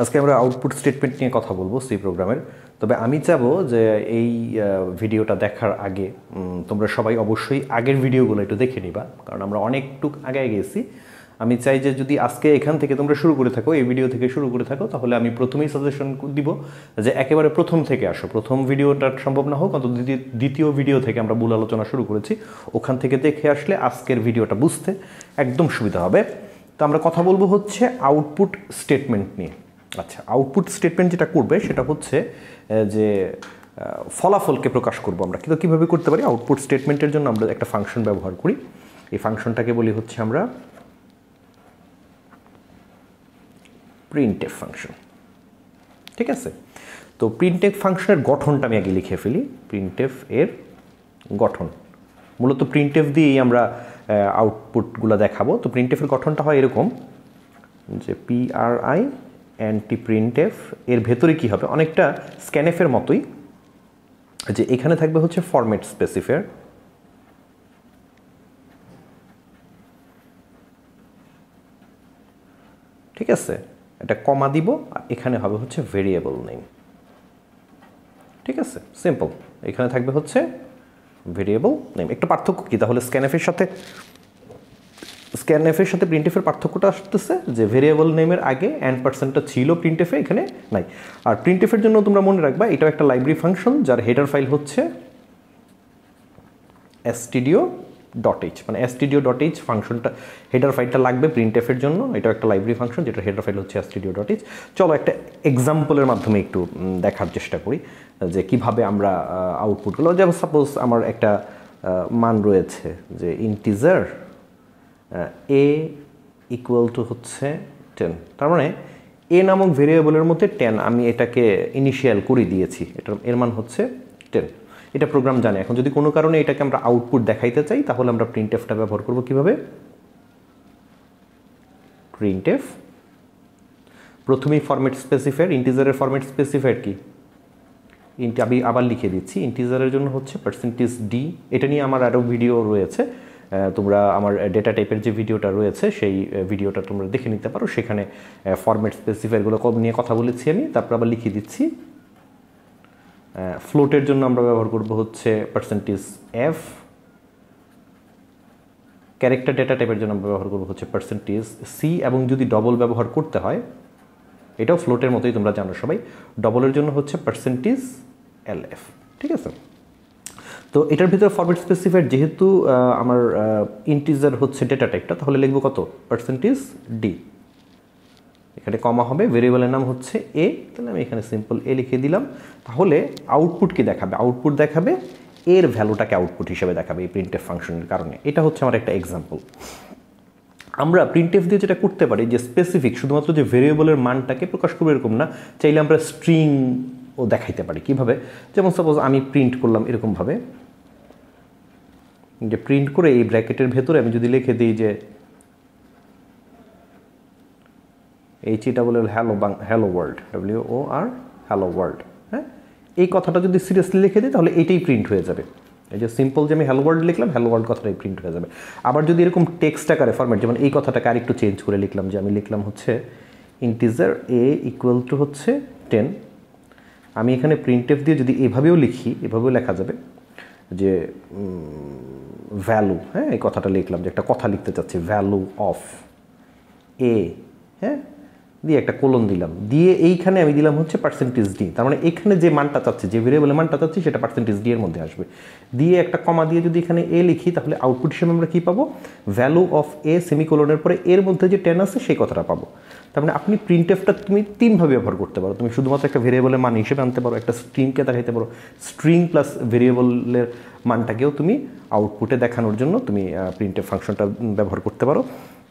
আজকে আমরা output statement নিয়ে কথা বলব সি প্রোগ্রামের তবে আমি চাবো যে এই ভিডিওটা দেখার আগে তোমরা সবাই অবশ্যই আগের ভিডিওগুলো একটু দেখে নিবা, কারণ আমরা অনেকটুক আগে গেছি আমি চাই যে যদি আজকে এখান থেকে তোমরা শুরু করে থাকো, এই ভিডিও থেকে শুরু করে থাকো, তাহলে আমি প্রথমেই সাজেশন দিব যে একেবারে প্রথম থেকে আসো। প্রথম ভিডিওটা সম্ভব না হোক, অন্তত দ্বিতীয়- ভিডিও থেকে আমরা মূল আলোচনা শুরু করেছি। ওখান থেকে দেখে আসলে আজকের ভিডিওটা বুঝতে একদম সুবিধা হবে। তো আমরা কথা বলব হচ্ছে আউটপুট স্টেটমেন্ট নিয়ে। আচ্ছা আউটপুট স্টেটমেন্ট যেটা করবে সেটা হচ্ছে যে ফলাফলকে প্রকাশ করব আমরা। কিন্তু কীভাবে করতে পারি? আউটপুট স্টেটমেন্টের জন্য আমরা একটা ফাংশন ব্যবহার করি। এই ফাংশনটাকে বলি হচ্ছে আমরা প্রিন্টেফ ফাংশন ঠিক আছে? তো প্রিন্টেফ ফাংশনের গঠনটা আমি আগে লিখে ফেলি। প্রিন্টেফ এর গঠন। মূলত প্রিন্টেফ দিয়েই আমরা আউটপুটগুলো দেখাবো। তো প্রিন্টেফের গঠনটা হয় এরকম, যে পিআরআই অ্যান্টি প্রিন্টেফ এর ভেতরে কি হবে? অনেকটা স্ক্যানেফের মতোই, যে এখানে থাকবে হচ্ছে ফরম্যাট স্পেসিফায়ার ঠিক আছে? এটা কমা দিব, আর এখানে হবে হচ্ছে ভেরিয়েবল নেম ঠিক আছে? সিম্পল এখানে থাকবে হচ্ছে ভেরিয়েবল নেম একটা পার্থক্য কি? তাহলে স্ক্যানএফের সাথে স্ক্যানএফের সাথে প্রিন্টএফের পার্থক্যটা আসতেছে যে ভেরিয়েবল নেমের আগে অ্যান্ড পার্সেন্টটা ছিল প্রিন্টএফে এখানে নাই। আর প্রিন্টএফের জন্য তোমরা মনে রাখবা, এটাও একটা লাইব্রেরি ফাংশন যার হেডার ফাইল হচ্ছে এসটিডিও ডট এইচ মানে এসটিডিও ডট এইচ ফাংশনটা হেডার ফাইলটা লাগবে প্রিন্টএফের জন্য, এটাও একটা লাইব্রেরি ফাংশন যেটা হেডার ফাইল হচ্ছে এসটিডিও ডট এইচ চলো একটা এক্সাম্পলের মাধ্যমে একটু দেখার চেষ্টা করি, যে কীভাবে আমরা আউটপুটগুলো যেমন সাপোজ আমার একটা মান রয়েছে যে ইন্টিজার এ ইকুয়াল টু হচ্ছে টেন তার মানে এ নামক ভেরিয়েবলের মধ্যে টেন আমি এটাকে ইনিশিয়াল করে দিয়েছি। এটা এর মান হচ্ছে টেন এটা প্রোগ্রাম জানে। এখন যদি কোনো কারণে এটাকে আমরা আউটপুট দেখাইতে চাই, তাহলে আমরা প্রিন্টএফটা ব্যবহার করব কীভাবে? প্রিন্টএফ প্রথমেই ফরম্যাট স্পেসিফায়ার ইন্টিজারের ফরম্যাট স্পেসিফায়ার কি? আমি আবার লিখে দিচ্ছি। ইন্টিজারের জন্য হচ্ছে পার্সেন্টেজ ডি এটা নিয়ে আমার আরও ভিডিও রয়েছে। তোমরা আমার ডেটা টাইপের যে ভিডিওটা রয়েছে, সেই ভিডিওটা তোমরা দেখে নিতে পারো। সেখানে ফরম্যাট স্পেসিফায়ারগুলো নিয়ে কথা বলেছি আমি, তারপর আবার লিখে দিচ্ছি। ফ্লোটের জন্য আমরা ব্যবহার করব হচ্ছে পার্সেন্টেজ এফ ক্যারেক্টার ডেটা টাইপের জন্য আমরা ব্যবহার করব হচ্ছে পার্সেন্টেজ সি এবং যদি ডবল ব্যবহার করতে হয়, এটাও ফ্লোটের মতোই তোমরা জানো সবাই ডবলের জন্য হচ্ছে পার্সেন্টেজ এল এফ ঠিক আছে? তো এটার ভিতরে ফরম্যাট স্পেসিফাইড যেহেতু আমার ইন্টিজার হচ্ছে ডেটা টাইপটা তাহলে লিখব কত? পার্সেন্টেজ ডি এখানে কমা হবে ভেরিয়েবলের নাম হচ্ছে এ তাহলে আমি এখানে সিম্পল এ লিখে দিলাম। তাহলে আউটপুট কি দেখাবে? আউটপুট দেখাবে, এর ভ্যালুটাকে আউটপুট হিসেবে দেখাবে এই প্রিন্টেফ ফাংশনের কারণে। এটা হচ্ছে আমার একটা এক্সাম্পল আমরা প্রিন্টেফ দিয়ে যেটা করতে পারি, যে স্পেসিফিক শুধুমাত্র যে ভেরিয়েবলের মানটাকে প্রকাশ করব এরকম না, চাইলে আমরা স্ট্রিং ও দেখাইতে পারি। কীভাবে? যেমন সাপোজ আমি প্রিন্ট করলাম এরকমভাবে। যে প্রিন্ট করে এই ব্র্যাকেটের ভেতরে আমি যদি লিখে দিই যে H E double L hello বাং hello world W O R hello world হ্যাঁ? এই কথাটা যদি সিরিয়াসলি লিখে দিই তাহলে এইটাই প্রিন্ট হয়ে যাবে। এই যে সিম্পল যে আমি হ্যালো ওয়ার্ল্ড লিখলাম হ্যালো ওয়ার্ল্ড কথাটাই প্রিন্ট হয়ে যাবে। আবার যদি এরকম টেক্সট আকারে ফরম্যাট যেমন এই কথাটাকে আরেকটু চেঞ্জ করে লিখলাম যে আমি লিখলাম হচ্ছে ইন্টিজার এ ইকুয়াল টু হচ্ছে টেন আমি এখানে প্রিন্টেফ দিয়ে যদি এভাবেও লিখি, এভাবেও লেখা যাবে। যে ভ্যালু হ্যাঁ এই কথাটা লিখলাম যে একটা কথা লিখতে চাচ্ছি ভ্যালু অফ এ হ্যাঁ? দিয়ে একটা কোলন দিলাম। দিয়ে এইখানে আমি দিলাম হচ্ছে পার্সেন্টেজ ডি তার মানে এখানে যে মানটা চাচ্ছি, যে ভেরিয়েবলের মানটা চাচ্ছি, সেটা পার্সেন্টেজ ডি এর মধ্যে আসবে। দিয়ে একটা কমা দিয়ে যদি এখানে এ লিখি, তাহলে আউটপুট হিসেবে আমরা কী পাবো? ভ্যালু অফ এ সেমিকোলনের পরে এর মধ্যে যে টেন আছে, সেই কথাটা পাবো। তার মানে আপনি প্রিন্টেফটা তুমি তিনভাবে ব্যবহার করতে পারো। তুমি শুধুমাত্র একটা ভেরিয়েবলের মান হিসেবে আনতে পারো, একটা স্ট্রিংকে দেখাইতে পারো। স্ট্রিং প্লাস ভেরিয়েবলের মানটাকেও তুমি আউটপুটে দেখানোর জন্য তুমি প্রিন্টেফ ফাংশনটা ব্যবহার করতে পারো।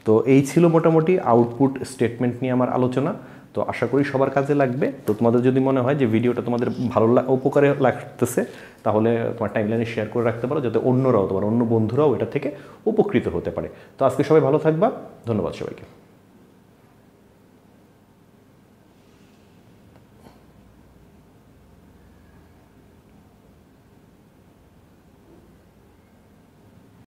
তো এই ছিল মোটামুটি আউটপুট স্টেটমেন্ট নিয়ে আমার আলোচনা। তো আশা করি সবার কাজে লাগবে। তো তোমাদের যদি মনে হয় যে ভিডিওটা তোমাদের ভালো উপকারে লাগতেছে, তাহলে তোমার টাইমলাইনে শেয়ার করে রাখতে পারো, যাতে অন্যরাও, তোমার অন্য বন্ধুরাও এটা থেকে উপকৃত হতে পারে। তো আজকে সবাই ভালো থাকবা। ধন্যবাদ সবাইকে।